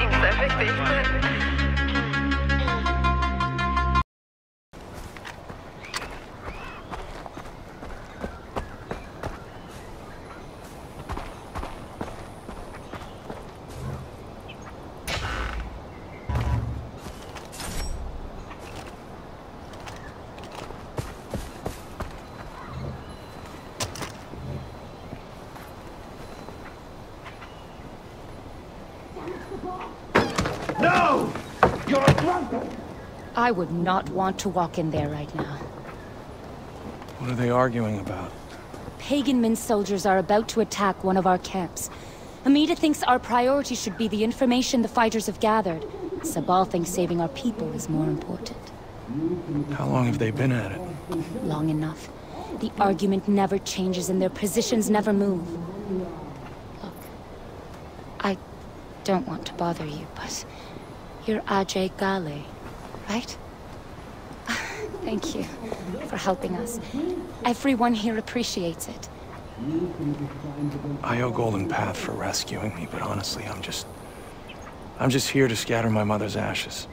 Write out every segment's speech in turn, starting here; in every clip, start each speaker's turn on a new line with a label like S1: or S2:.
S1: X efekti işte.
S2: I would not want to walk in there right now.
S3: What are they arguing about?
S2: Pagan soldiers are about to attack one of our camps. Amita thinks our priority should be the information the fighters have gathered. Sabal thinks saving our people is more important.
S3: How long have they been at it?
S2: Long enough. The argument never changes and their positions never move. Look, I don't want to bother you, but you're Ajay Ghale, right? Thank you for helping us. Everyone here appreciates it.
S3: I owe Golden Path for rescuing me, but honestly, I'm just... I'm just here to scatter my mother's ashes.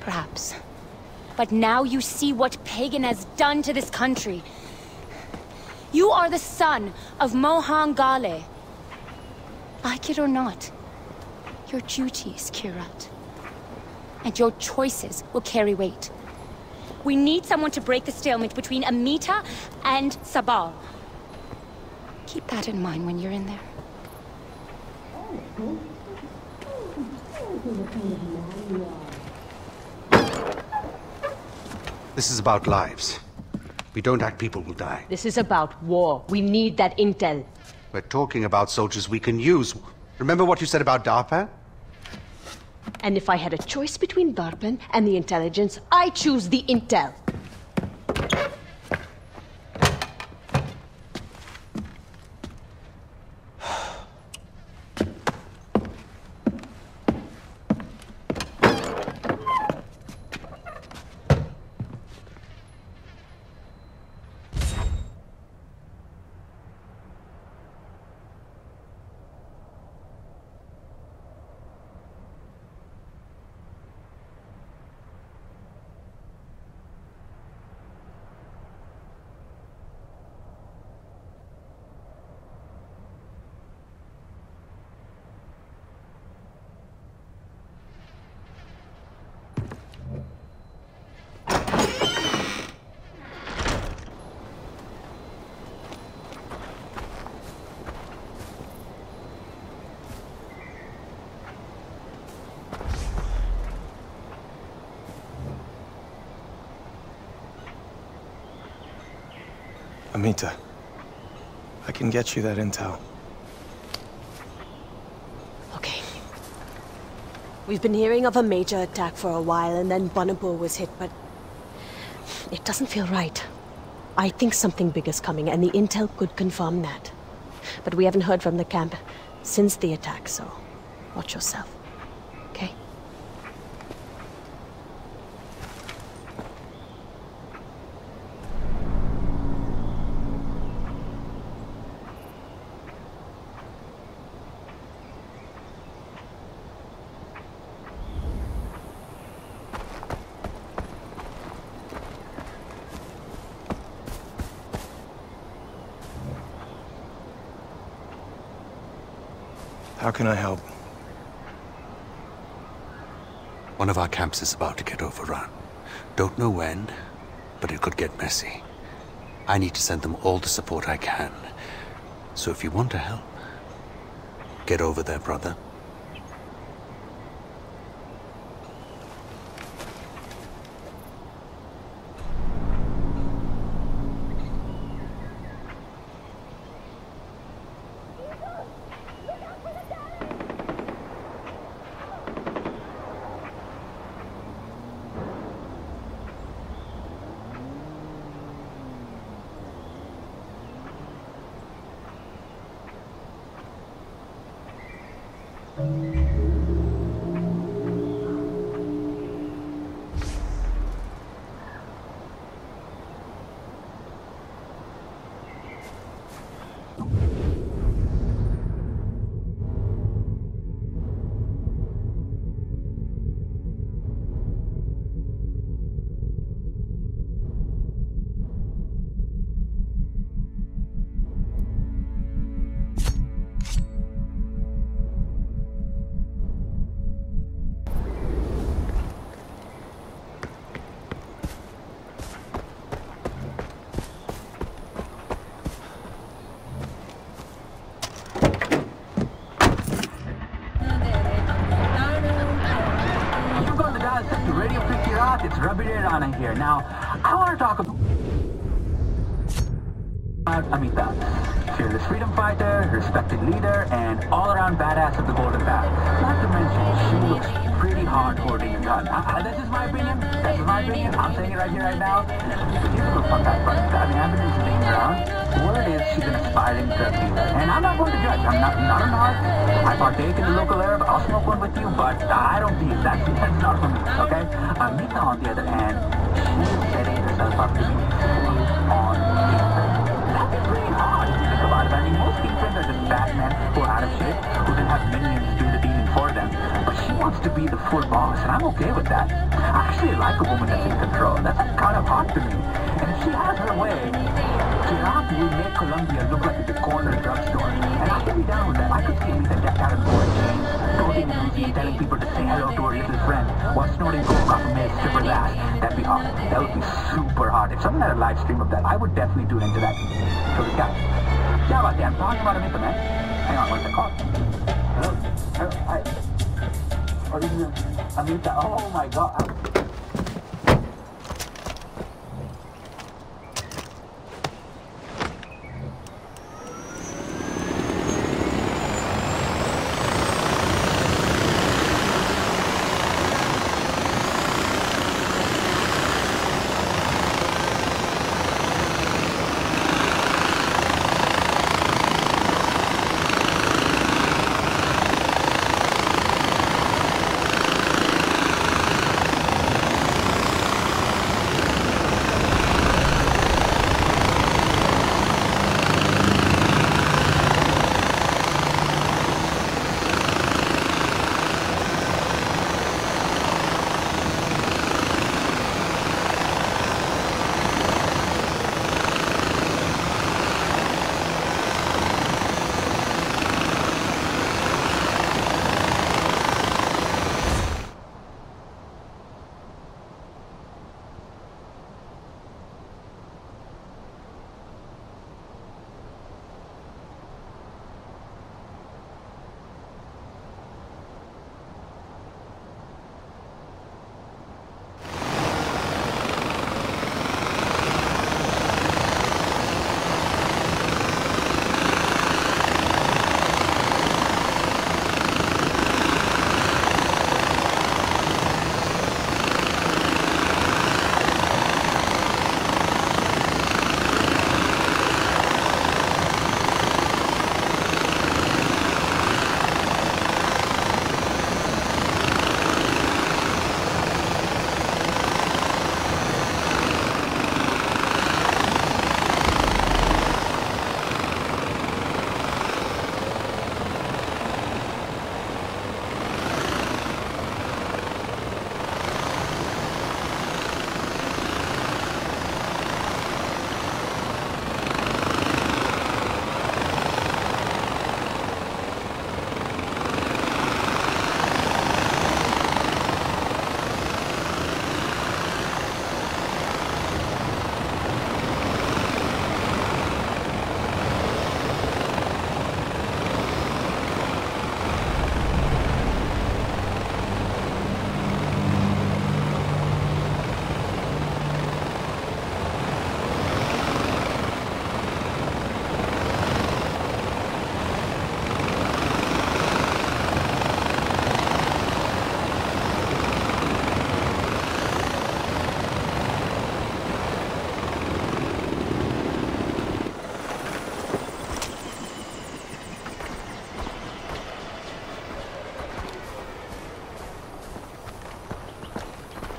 S2: Perhaps. But now you see what Pagan has done to this country. You are the son of Mohan Ghale. Like it or not, your duty is Kyrat. And your choices will carry weight. We need someone to break the stalemate between Amita and Sabal. Keep that in mind when you're in there.
S4: This is about lives. We don't act, people will die.
S5: This is about war. We need that intel.
S4: We're talking about soldiers we can use. Remember what you said about Darpan?
S5: And if I had a choice between Darpan and the intelligence, I choose the intel.
S3: Amita, I can get you that intel.
S5: Okay. We've been hearing of a major attack for a while, and then Banapur was hit, but... It doesn't feel right. I think something big is coming, and the intel could confirm that. But we haven't heard from the camp since the attack, so... Watch yourself.
S3: Can I help?
S4: One of our camps is about to get overrun. Don't know when, but it could get messy. I need to send them all the support I can. So if you want to help, get over there, brother.
S6: Liana here. Now, I want to talk about Amita. Fearless freedom fighter, respected leader, and all-around badass of the Golden Path. Not to mention, she looks pretty hard holding a gun. Uh, this is my opinion. This is my opinion. I'm saying it right here, right now. But I mean, I've been around. Word is she's an aspiring drug dealer. And I'm not going to judge. I'm not, not a narc. I partake in the local herb. I'll smoke one with you, but I don't deal. That's, that's not for me, okay? Uh, Amita, on the other hand, she is setting herself up to pretty hard if you. I mean, most kingpins are just bad men who are out of shape, who didn't have minions do the dealing for them. But she wants to be the full boss, and I'm okay with that. I actually like a woman that's in control. That's kind of hot to me. And she has her way, Gerard will make Colombia look like it's a corner drugstore. And I could be down with that. I could see Lisa decked out gold chains, toting an Uzi, telling people to say hello to her little friend while snorting coke off a male stripper's ass. That'd be hot. That would be super hot. If someone had a live stream of that, I would definitely tune into that. So the cat. Yeah, about that. I'm talking about Amita, man. Hang on, what's it called? Hello? Hello? Hi. Oh, this is Amita. Oh my god.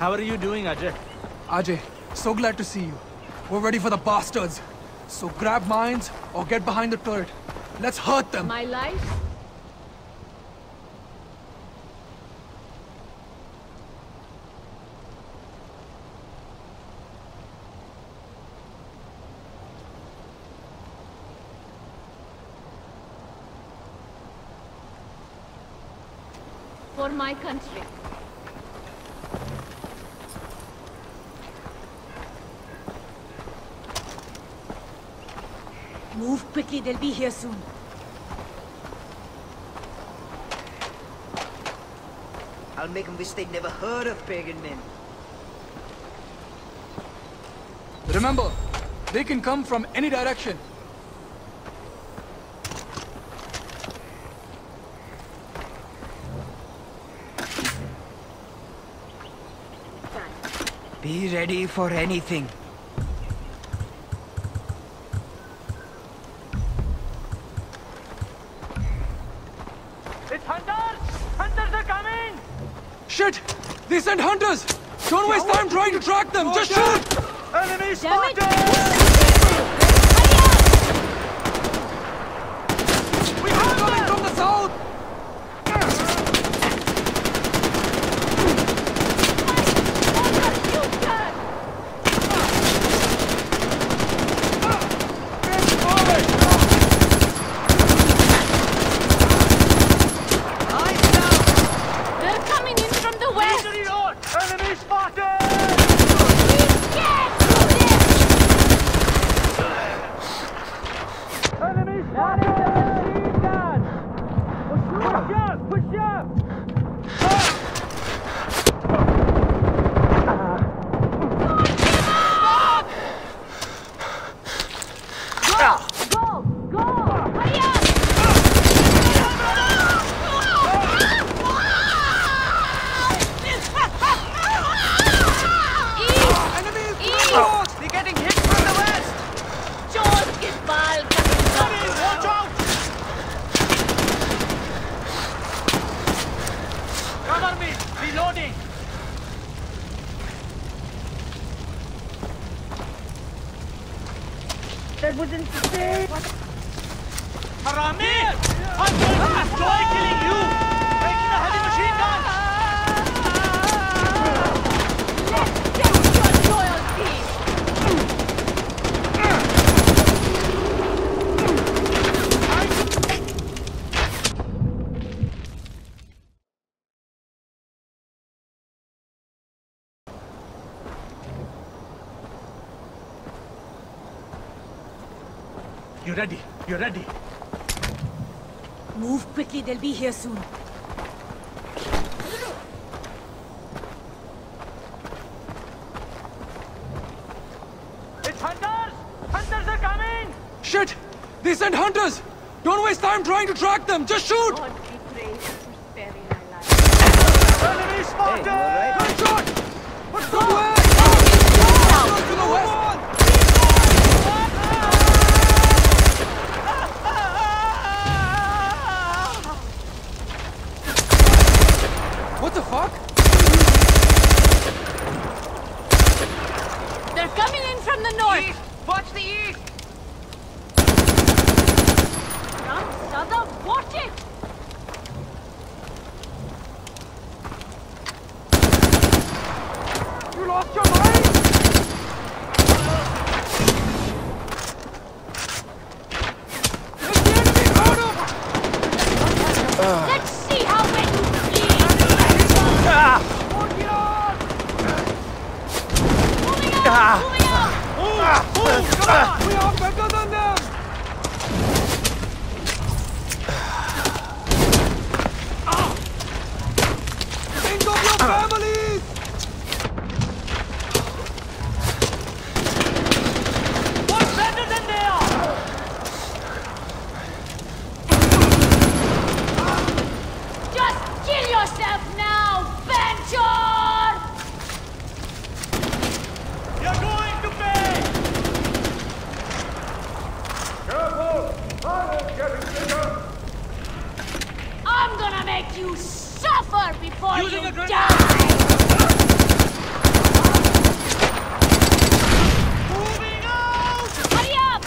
S7: How are you doing, Ajay?
S1: Ajay, so glad to see you. We're ready for the bastards. So grab mines or get behind the turret. Let's hurt them.
S8: My life? For my country.
S2: Move quickly, they'll be here soon.
S9: I'll make them wish they'd never heard of Pagan Min.
S1: Remember, they can come from any direction.
S7: Be ready for anything.
S10: It's hunters! Hunters are coming!
S1: Shit! They hunters! Don't waste time trying to track them! Just shoot!
S10: Enemy
S8: Damn it!
S1: We are coming from the south!
S8: They're coming in from the west!
S10: Enemy spotted!
S8: Get through this!
S10: Enemy spotted! Push up! Push up!
S8: Go! Go! Hurry up! East!
S1: Enemies!
S8: East!
S7: They're getting hit from the west!
S8: George Gizbal coming
S10: Watch out! Cover me! Reloading! That was insane! Harami! I'm going to enjoy killing you! Taking a heavy machine gun!
S8: Let's get your loyalty!
S10: You ready? You're ready?
S8: Move quickly, they'll be here soon.
S10: It's hunters! Hunters are coming!
S1: Shit! They sent hunters! Don't waste time trying to track them! Just shoot!
S11: God be praised for sparing my life.
S10: Enemy spotted!
S1: Good shot! What's the way? Fuck?
S8: They're coming in from the north!
S7: Watch the east!
S8: Run, Sada, watch it!
S1: You lost your mind? Get the enemy out of!
S8: Let's see how when you bleed! Moving out! Moving out!
S1: We are better than them! Think of your families!
S10: What's better than they are?
S8: Just kill yourself now, Venture!
S10: You're going to pay!
S8: I'm gonna make you suffer before
S10: Using
S8: you
S10: a grenade.
S8: die!
S10: Moving out!
S8: Hurry up!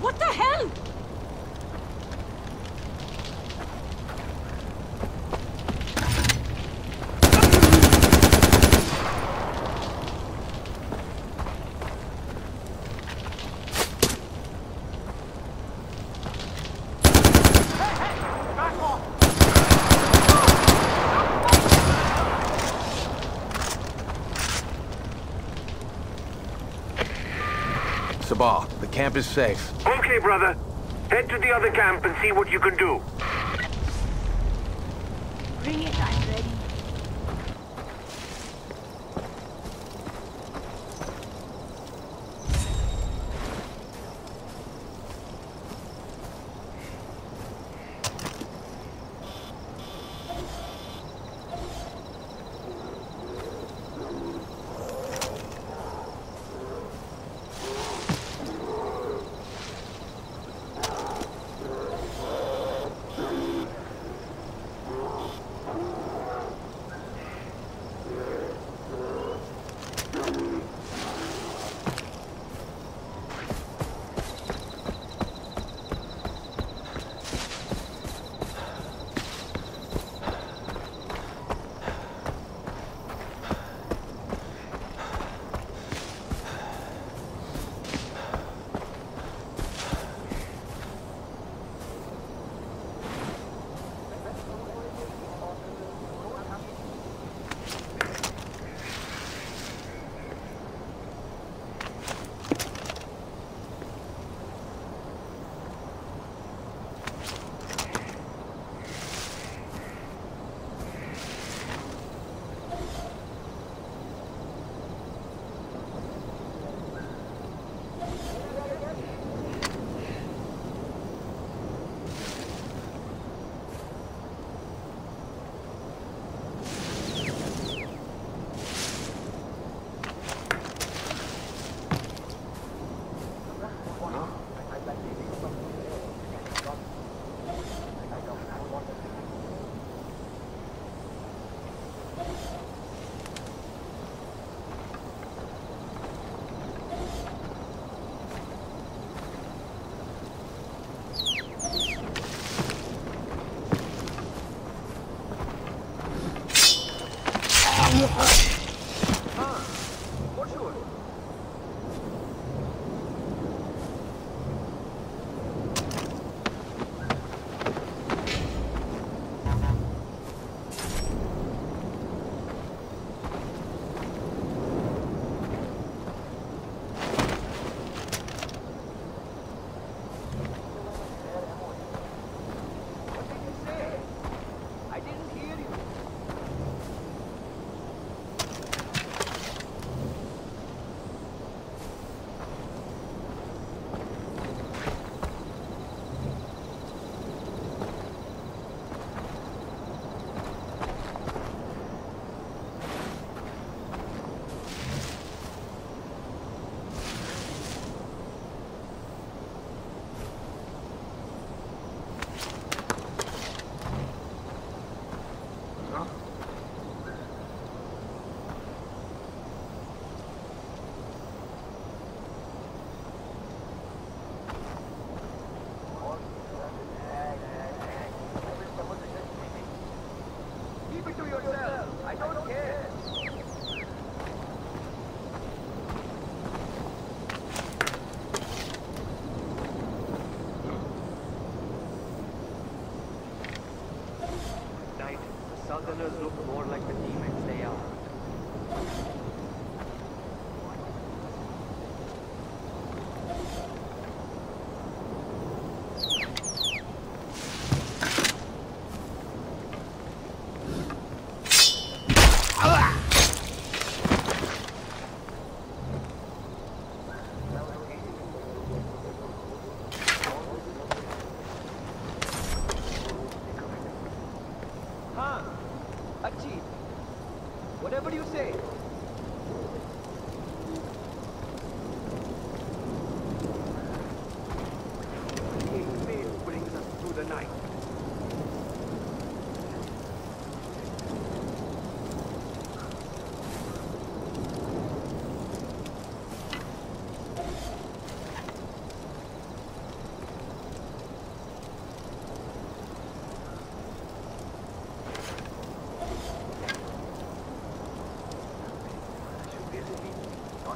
S8: What the hell?
S10: Back off!
S3: Sabal, the camp is safe.
S9: Okay, brother. Head to the other camp and see what you can do.
S8: Bring it, I'm ready.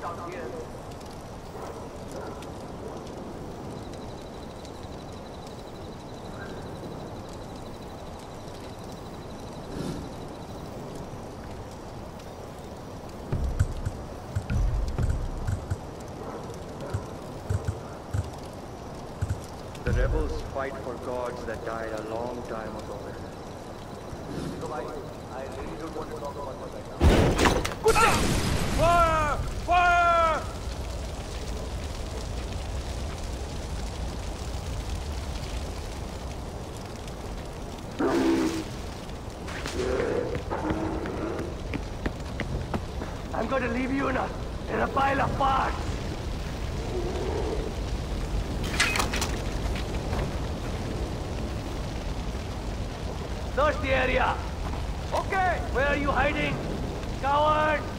S12: The rebels fight for gods that died a long time ago I really don't want to talk about that
S9: Fire! Fire! To leave you in a in a pile of parts. Search the area. Okay, where are you hiding? Coward!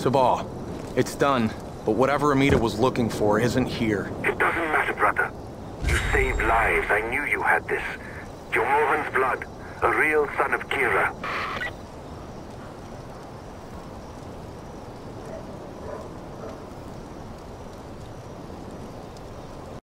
S3: Sabal, it's done. But whatever Amita was looking for isn't here.
S9: It doesn't matter, brother. You saved lives. I knew you had this. You're Mohan's blood. A real son of Kyrat.